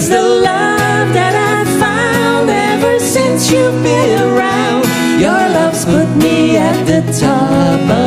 Is the love that I've found ever since you've been around. Your love's put me at the top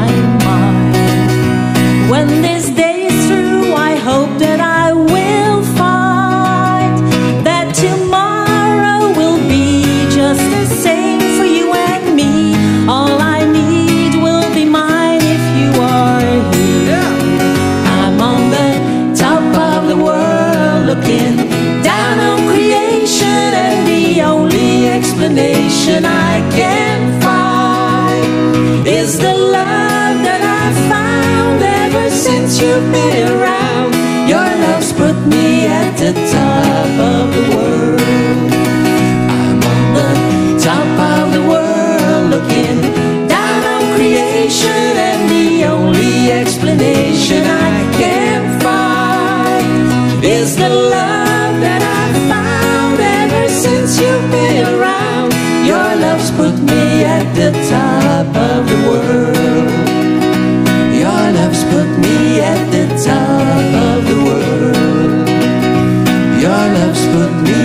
my mind. When this day is through, I hope that I will find that tomorrow will be just the same for you and me. All I need will be mine if you are here. I'm on the top of the world looking down on creation, and the only explanation I can put me at the top of the world. Your love's put me at the top of the world. Your love's put me